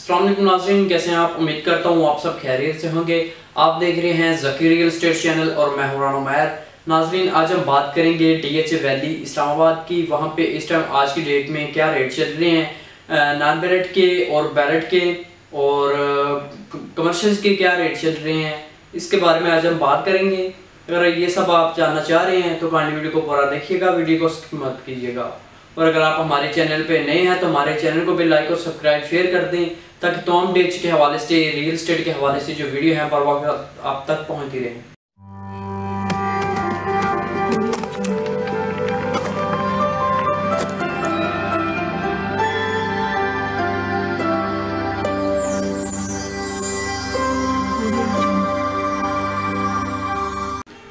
नाजरीन कैसे हैं आप? उम्मीद करता हूँ आप सब खैरियत से होंगे। आप देख रहे हैं जकी रियल स्टेट चैनल और मैं हूँ रानो मैर नाजरीन, आज हम बात करेंगे डी एच वैली इस्लामाबाद की। वहाँ पे इस टाइम आज की डेट में क्या रेट चल रहे हैं? नॉन बैलेट के और बैलेट के और कमर्शियल्स के क्या रेट चल रहे हैं? इसके बारे में आज हम बात करेंगे। अगर ये सब आप जानना चाह रहे हैं तो काइंडली वीडियो को पूरा देखिएगा वीडियो को मत कीजिएगा। और अगर आप हमारे चैनल पे नए हैं तो हमारे चैनल को भी लाइक और सब्सक्राइब शेयर कर दें। ताकि तमाम डेट्स के हवाले से रियल स्टेट के हवाले से जो वीडियो है बर वक्त आप तक पहुँचती रहें।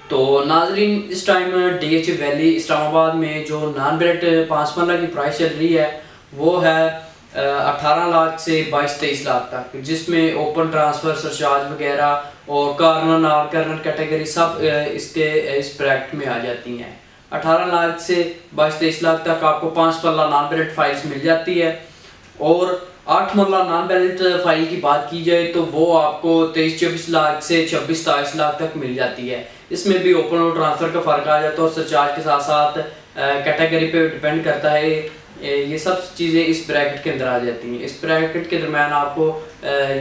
तो नाजरीन, इस time D H valley Islamabad में जो नॉन ब्रेड पाँच पंद्रह की प्राइस चल रही है, वो है अठारह लाख से बाईस तेईस लाख तक, जिसमें ओपन ट्रांसफ़र सरचार्ज वगैरह और कार्नर नॉन कार्नर कैटेगरी सब इसके इस ब्रैकेट में आ जाती हैं। अठारह लाख से बाईस तेईस लाख तक आपको पाँच पल्ला नॉन ब्रेड फाइल्स मिल जाती है। और आठ मरला नॉन बैलेंट फ़ाइल की बात की जाए तो वो आपको तेईस, चौबीस लाख से छब्बीस, सताईस लाख तक मिल जाती है। इसमें भी ओपन और ट्रांसफ़र का फ़र्क आ जाता है और सरचार्ज के साथ साथ कैटेगरी पे डिपेंड करता है ये सब चीज़ें इस ब्रैकेट के अंदर आ जाती हैं। इस ब्रैकेट के दरमियान आपको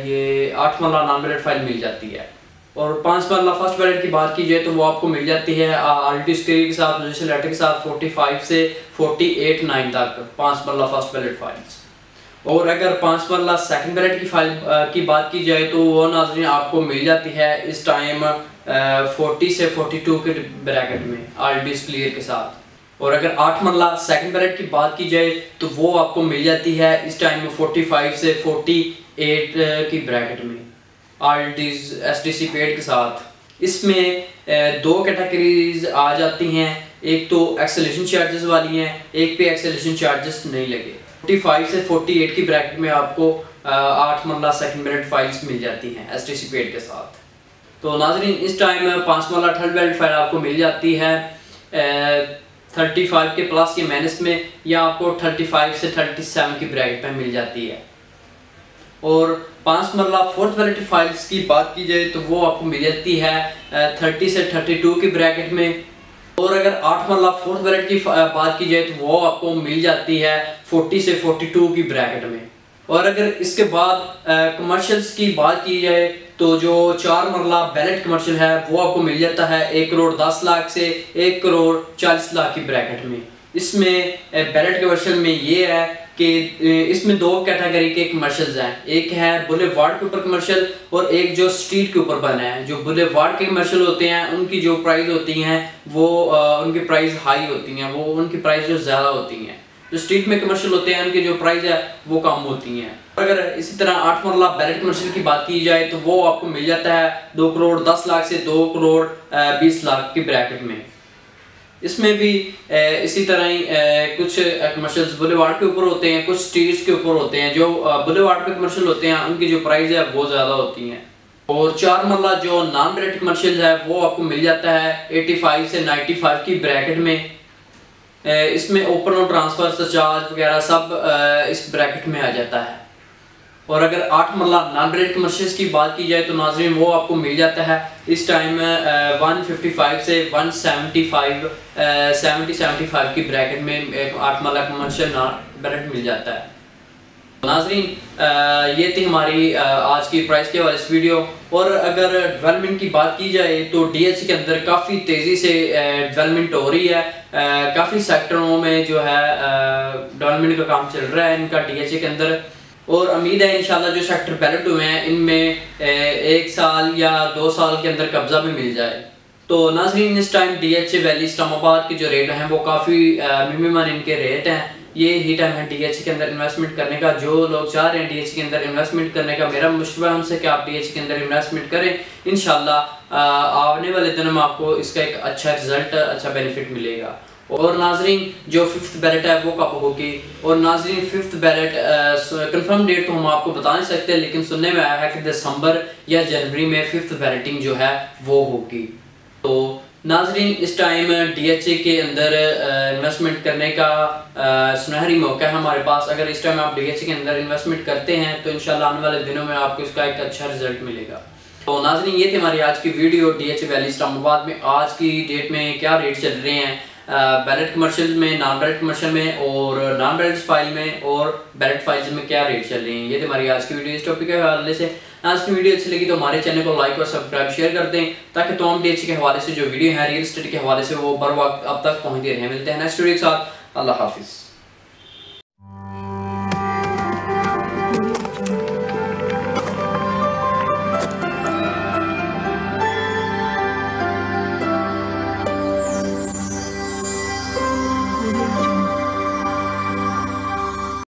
ये आठ मरला नॉन बैलेट फ़ाइल मिल जाती है। और पाँच मरला फ़र्स्ट बैलेट की बात की जाए तो वो आपको मिल जाती है आल्टी स्क्री के साथ रजिस्टर लेटर के साथ 45 से 48 नाइन तक, पाँच मरला फ़र्स्ट बैलेट फाइल्स और अगर पाँच मरला सेकंड बैलेट की फ़ाइल की बात की जाए तो वो नाजरीन आपको मिल जाती है इस टाइम फोर्टी से फोर्टी टू के ब्रैकेट में आर क्लियर के साथ। और अगर आठ मरला सेकंड बैलेट की बात की जाए तो वो आपको मिल जाती है इस टाइम फोर्टी फाइव से फोर्टी एट की ब्रैकेट में। R S D C paid के साथ। इसमें दो कैटेगरीज आ जाती हैं। एक तो एक्सेलेशन चार्जेस वाली हैं, एक पे एक्सेलेशन चार्जेस नहीं लगे। 45 से 48 की ब्रैकेट में आपको आठ मरला सेकंड मिनट फाइल्स मिल जाती हैं एस टी सी पेड के साथ। तो नाजरीन, इस टाइम पाँच मरला थर्ड बेल्ट फ़ाइल आपको मिल जाती है। थर्टी फाइव के प्लस के माइनस में, या आपको थर्टी फाइव से थर्टी सेवन की ब्रैकेट में मिल जाती है। और पाँच मरला फोर्थ वैलिटी फाइल्स की बात की जाए तो वो आपको मिल जाती है थर्टी से थर्टी टू की ब्रैकेट में। और अगर आठ मरला फोर्थ वैलेट की बात की जाए तो वो आपको मिल जाती है 40 से 42 की ब्रैकेट में। और अगर इसके बाद कमर्शियल्स की बात की जाए तो जो चार मरला बैलेट कमर्शियल है, वो आपको मिल जाता है एक करोड़ दस लाख से एक करोड़ चालीस लाख की ब्रैकेट में। इसमें बैलेट कमर्शियल में ये है कि इसमें दो कैटेगरी के कमर्शियल्स हैं। एक है बुले वार्ड के ऊपर कमर्शियल और एक जो स्ट्रीट के ऊपर बना है। जो बुले वार्ड के कमर्शियल होते हैं, उनकी जो प्राइस होती हैं, वो उनकी प्राइस हाई होती हैं, वो उनकी प्राइस जो ज़्यादा होती हैं। जो स्ट्रीट में कमर्शियल होते हैं, उनकी जो प्राइस है, वो कम होती हैं। अगर इसी तरह आठ मरला बैलेट कमर्शियल की बात की जाए तो वो आपको मिल जाता है दो करोड़ दस लाख से दो करोड़ बीस लाख की ब्रैकेट में। इसमें भी इसी तरह ही कुछ कमर्शियल्स बुलेवार्ड के ऊपर होते हैं, कुछ स्ट्रीट्स के ऊपर होते हैं, जो बुलेवार्ड पे कमर्शियल होते हैं, उनकी जो प्राइस है, वो ज़्यादा होती हैं। और चार मरला जो नॉन ब्रेड कमर्शियल है, वो आपको मिल जाता है 85 से 95 की ब्रैकेट में। इसमें ओपन और ट्रांसफ़र चार्ज वगैरह सब इस ब्रैकेट में आ जाता है। और अगर आठ मरला नॉन ब्रेड कमर्शियस की बात की जाए तो नाजरीन, वो आपको मिल जाता है इस टाइम वन फिफ्टी फाइव से one seventy five seventy seventy five की ब्रैकेट में आठ मरला कमर्शियल नॉन ब्रेड मिल जाता है। नाजरीन ये थी हमारी आज की प्राइस के वाले इस वीडियो और अगर डेवलपमेंट की बात की जाए तो डीएच के अंदर काफ़ी तेज़ी से डेवलपमेंट हो रही है। काफ़ी सेक्टरों में जो है डेवलपमेंट का काम चल रहा है इनका डीएच के अंदर। और उम्मीद है इंशाल्लाह जो सेक्टर बैलेट हुए हैं, इनमें एक साल या दो साल के अंदर कब्जा भी मिल जाए। तो नाजरीन, इस time D H valley Islamabad के जो रेट हैं, वो काफ़ी मिनिमम इनके रेट हैं। ये ही टाइम है डीएच के अंदर इन्वेस्टमेंट करने का। जो लोग चाह रहे हैं डी एच के अंदर इन्वेस्टमेंट करने का, मेरा मुशबा हमसे कि आप डीएच के अंदर इन्वेस्टमेंट करें। इन आने वाले दिनों में आपको इसका एक अच्छा रिज़ल्ट अच्छा बेनिफिट मिलेगा। और नाजरीन, जो फिफ्थ बैलेट है वो कब होगी? और नाजरीन फिफ्थ बैलेट कंफर्म डेट तो हम आपको बता नहीं सकते, लेकिन सुनने में आया है कि दिसंबर या जनवरी में फिफ्थ बैलेटिंग जो है वो होगी। तो नाजरीन, इस टाइम डीएचए के अंदर इन्वेस्टमेंट करने का सुनहरी मौका है हमारे पास। अगर इस टाइम आप डीएचए के अंदर इन्वेस्टमेंट करते हैं तो इंशाल्लाह आने वाले दिनों में आपको इसका एक अच्छा रिज़ल्ट मिलेगा। तो नाजरीन, ये थी हमारी आज की वीडियो डीएचए वैली इस्लामाबाद में। आज की डेट में क्या रेट चल रहे हैं? बैलेट कमर्शियल में नॉन बैलेट कमर्शियल में, और नॉन बैलेट फ़ाइल में, और बैलेट फाइल्स में क्या रेट चल रहे हैं? ये थे हमारी आज की वीडियो इस टॉपिक के हवाले से आज की वीडियो अच्छी लगी तो हमारे चैनल को लाइक और सब्सक्राइब शेयर कर दें, ताकि तमाम डी के हवाले से जो वीडियो है रियल स्टेट के हवाले से वो बर वक्त अब तक पहुँचे रहे। मिलते हैं नेक्स्ट वीडियो के साथ। अल्लाह हाफिज़।